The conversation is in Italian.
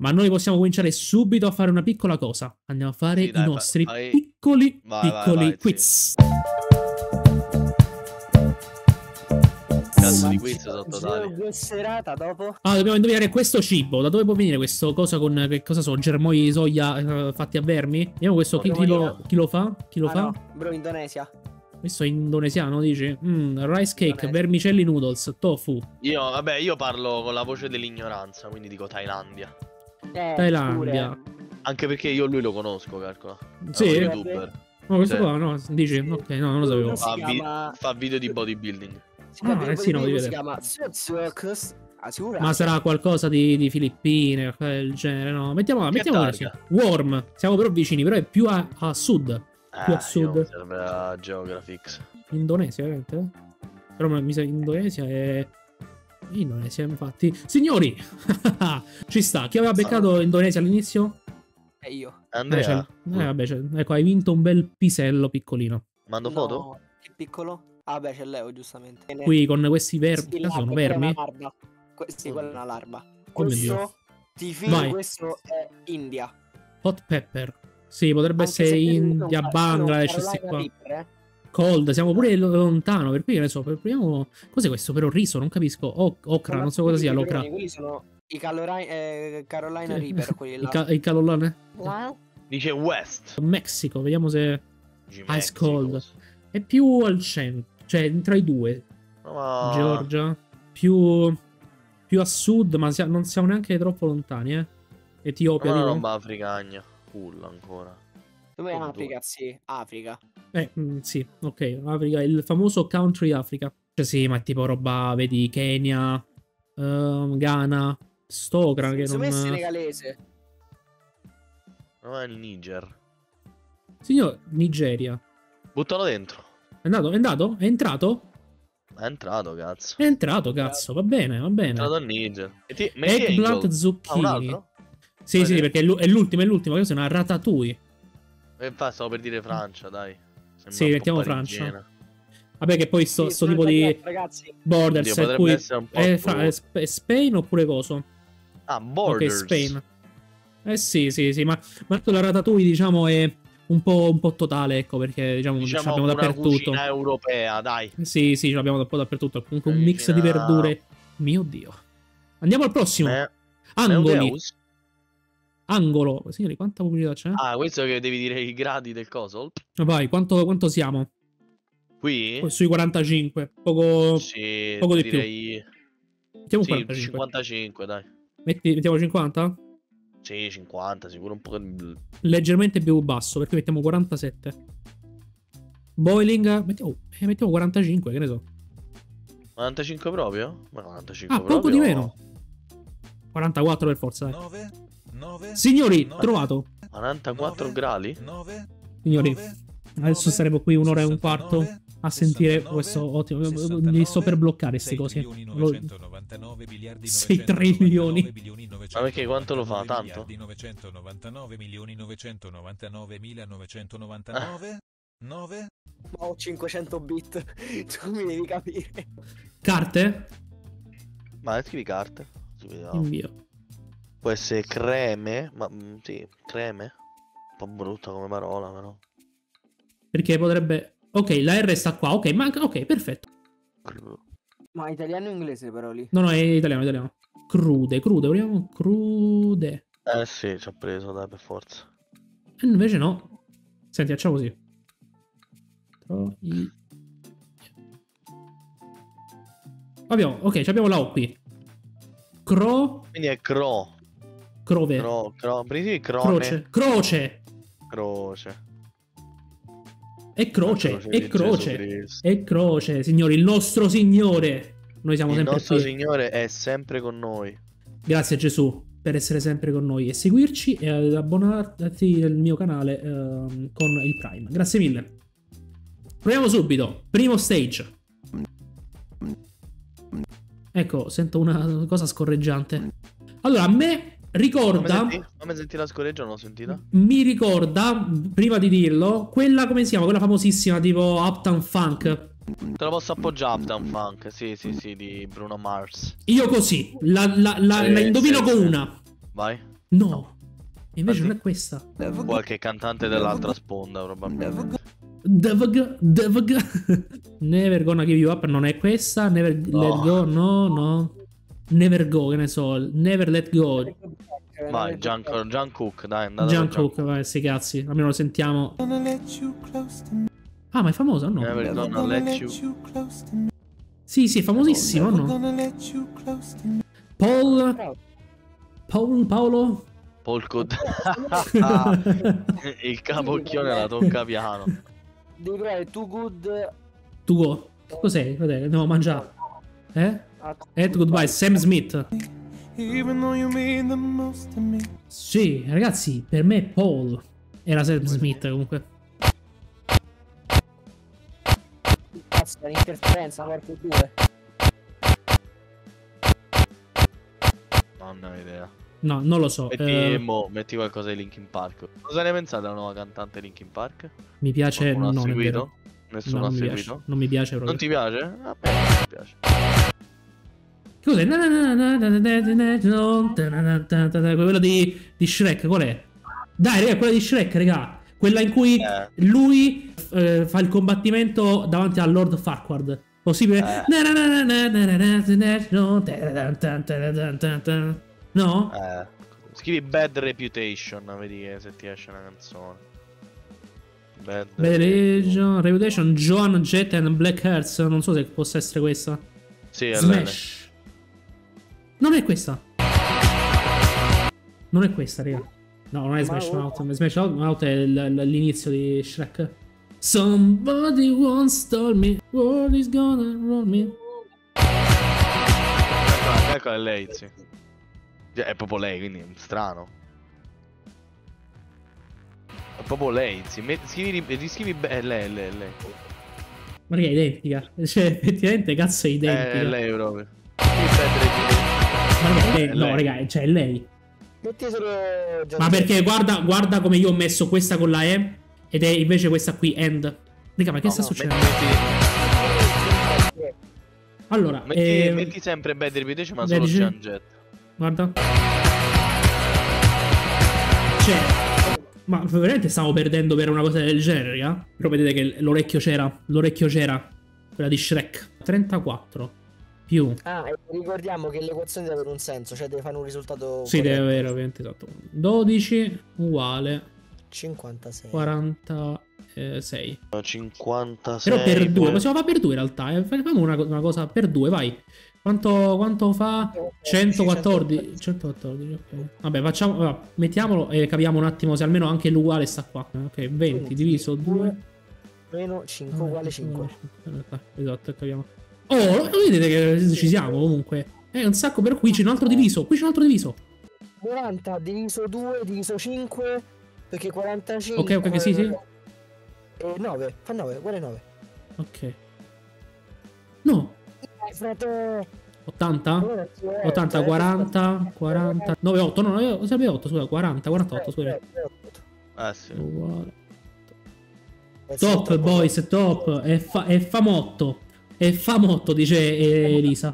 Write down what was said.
Ma noi possiamo cominciare subito a fare una piccola cosa. Andiamo a fare Sì, dai, i nostri fai- piccoli, Vai, vai, piccoli vai, quiz. Cazzo di quiz totali. Due serata dopo. Ah, dobbiamo indovinare questo cibo. Da dove può venire questo cosa con che cosa so? Germogli di soia eh, fatti a vermi? Vediamo questo chi, chi lo, chi lo fa? Chi lo Ah, fa? no, bro, Indonesia. Questo è indonesiano, dici? Mm, rice cake, Indonesia. vermicelli noodles, tofu. Io, vabbè, io parlo con la voce dell'ignoranza, quindi dico Thailandia. Eh, Thailandia. pure. Anche perché io lui lo conosco, calcola. È Sì? un Eh, youtuber. No, questo Sì. qua, no, dici? Sì. Ok, no, non lo sapevo. Fa, vi- fa video di bodybuilding. Si chiama- Ah, eh sì, no, chiama Suzukus. Ah? Ma sarà qualcosa di, di Filippine, del genere, no? Mettiamola, mettiamola? Warm. Siamo però vicini, però è più a, a sud. Più a Eh, sud. serve la Geographics. Indonesia, veramente? Però mi sa Indonesia è... Indonesia, infatti. Signori! Ci sta. Chi aveva beccato Indonesia all'inizio? E io. Eh, Andrea, c'è- eh, vabbè, ecco, hai vinto un bel pisello piccolino. mando No, foto? Che piccolo? Ah, beh, c'è Leo, giustamente. Qui con questi vermi. Sì, sono quella è vermi? Que- sì, quella è una larva. Oh. Questo, ti fido, Vai. questo è India. Hot pepper. Sì, potrebbe Anche essere India, Bangladesh, questi qua. Reaper, eh. Cold, siamo pure lontano, per cui che ne so, proviamo... Cos'è questo però? Riso, non capisco. O- okra, non so cosa sia l'okra. Quelli sono i Calora- eh, Carolina Sì. Reaper, quelli Il, là. ca- il calolane? Dice West. Messico, vediamo se Dice Ice Mexico. cold. è più al centro, cioè tra i due. Ma... Georgia, più, più a sud, ma sia- non siamo neanche troppo lontani, eh. Etiopia, Ma una roba africagna. Full ancora. Dove è Africa? Sì, Africa. Eh, mm, sì, ok, Africa, il famoso country Africa. Cioè sì, ma è tipo roba, vedi, Kenya, ehm, Ghana, Stocra, che Secondo me è non... senegalese. No, è il Niger. Signor, Nigeria. Buttalo dentro. È andato? È andato? È entrato? È entrato, cazzo. È entrato, cazzo, va bene, va È bene. entrato il Niger. E ti... Eggplant. Ah, un zucchini. altro? sì, sì, Vai, perché è l'u- è l'ultima, è l'ultima, questa è una ratatouille. E infatti stavo per dire Francia, dai. Sembra Sì, mettiamo. Francia. Vabbè che poi sto, Sì, sto tipo di Ragazzi, Borders, Oddio, cui... po' È, fra- è Sp- è Spain oppure coso? Ah, Ok, Borders. Spain. Eh sì, sì, sì, ma, ma la ratatouille diciamo è un po', un po' totale, ecco, perché diciamo, ce Diciamo l'abbiamo una dappertutto. cucina europea, dai. Sì, sì, ce l'abbiamo un po' dappertutto. Comunque un Una mix di verdure. Mio Dio. Andiamo al prossimo. Eh, Angoli. Neudeus? Angolo. Signori, quanta pubblicità c'è? Ah, questo che devi dire i gradi del coso? Vai, quanto, quanto siamo? Qui? Sui 45. Poco... Sì, poco di più. direi... Mettiamo Sì, 45. 55, dai. Metti- mettiamo 50? Sì, 50, sicuro un po'... Leggermente più basso, perché mettiamo 47. Boiling, mettiamo, eh, mettiamo 45, che ne so. 45 proprio? Ma 45 Ah, proprio? poco di meno. 44 per forza. dai. 9, 9, Signori, nove, trovato. 44 nove, gradi? 9, Signori, adesso nove, staremo qui un'ora e un 69, quarto a sentire 69, questo ottimo. 69, Li sto per bloccare queste 6 cose. milioni Lo- 999 miliardi Sei 999 trilioni. Ma perché quanto lo fa, 999 tanto? miliardi 999 milioni 999 mila 999 9 ma ho 500 bit. tu mi devi capire. Carte? Ma scrivi carte. Invio. Può essere creme, ma mm, sì, creme. Un po' brutta come parola, però. Perché potrebbe. Ok, la R sta qua. Ok, manca. Ok, perfetto. Ma italiano o inglese però lì? No, no, è italiano, italiano. Crude, crude, vogliamo crude. Eh sì, ci ho preso, dai, per forza. E invece no. Senti, facciamo così. Abbiamo, ok, ci abbiamo la O qui. Cro, Quindi è cro. Crove, Cro, cro. Croce, croce, Croce. e croce, Croce e croce, e croce, signori, il nostro Signore. Noi siamo Il sempre nostro qui. Signore è sempre con noi. Grazie Gesù per essere sempre con noi e seguirci e ad abbonarti al mio canale ehm, con il Prime. Grazie mille. Proviamo subito. Primo stage. Ecco, sento una cosa scorreggiante. Allora, a me ricorda. senti? Come senti la scoreggia? Non l'ho sentita? Mi ricorda, prima di dirlo, quella come si chiama? Quella famosissima tipo Uptown Funk. Te lo posso appoggiare, Uptown Funk. Sì, sì, sì, di Bruno Mars. Io così, la, la- la- Sì, la indovino sì, con sì. una. Vai. No. Invece sì. non è questa. Qualche cantante dell'altra sponda, probabilmente. Devg, Devg. Never gonna give you up non è questa. Never No. let go, no, no. Never go, che ne so. Never let go. Vai, Gian, Gian Cook, dai, andate John Gian Cook, vai, sti cazzi. Almeno lo sentiamo. Ah, ma è famoso, no? Never gonna let you. Sì, sì, è famosissimo, no? Paul. Paul, Paolo. Paul Cod. Il capocchione la tocca piano. Devi provare Too Good tu go. Cos'è? Cos'è? Andiamo a mangiare. Eh? Ed goodbye, Sam Smith. Sì, ragazzi, per me Paul era Sam Smith comunque. Cazzo, è un'interferenza, parte 2. Non ho idea. No, non lo so. Metti, eh, mo, metti qualcosa di Linkin Park. Cosa ne pensate della nuova cantante Linkin Park? mi piace. Qualcuno ha non è seguito? Nessuno No, ha non mi piace. seguito? Non mi piace proprio. Non ti piace? Me non piace. Scusa, quello di, di Shrek, qual è? Dai, raga, quella di Shrek, raga. Quella in cui lui eh, fa il combattimento davanti a Lord Farquard. Possibile? No? Eh. Scrivi Bad Reputation, vedi se ti esce una canzone. Bad, Bad Reputation, Reputation, John Jett and Black Hearts. Non so se possa essere questa. Sì, Smash. Non è questa. Non è questa, raga. No, non è Smash Mouth. Smash Mouth è l- l- l'inizio di Shrek. Somebody once told me what is gonna roll me. Ecco, ecco è lei, sì. Cioè, È proprio lei, quindi è strano. È proprio lei, sì. Met- scrivi, riscrivi be- è lei, è lei, è lei. Ma che è identica. Cioè, effettivamente, cazzo è identica. È lei proprio. Ma è lei- no, raga, cioè è lei. Ma perché guarda, guarda come io ho messo questa con la E ed è invece questa qui, end. Raga, ma che No, sta no, succedendo? metti, Allora, metti, eh, metti sempre Bad Reputation, ma solo dici- Gian Jet. Guarda. Cioè, ma veramente stiamo perdendo per una cosa del genere, raga? Però vedete che l'orecchio c'era, l'orecchio c'era, quella di Shrek. 34 più. Ah, ricordiamo che l'equazione deve avere un senso, cioè deve fare un risultato Sì, deve avere ovviamente esatto. 12 uguale 56. 46. 56. Però per due, poi- possiamo fare per due in realtà. eh. Facciamo una, una cosa per due, vai. Quanto, quanto fa? 114. 114, ok. Vabbè, facciamo. vabbè, mettiamolo e capiamo un attimo se almeno anche l'uguale sta qua. Ok, 20 diviso 2. Meno 5 uguale 5. Esatto, capiamo. Oh, vedete che ci siamo comunque. È un sacco, però qui c'è un altro diviso. Qui c'è un altro diviso. 40 diviso 2 diviso 5 perché 45 Ok, ok, sì, sì. e 9 fa 9 uguale 9 Ok. No, Dai, frate 80? Allora, sì, eh, 80, eh, 40, 40. 9, 8, no, no, sarebbe 8, scusa, 40, 48, scusa. eh, eh, Eh sì. Uguale. eh, Top, boys, top. È, fa- è famotto. È famotto, dice eh, Elisa.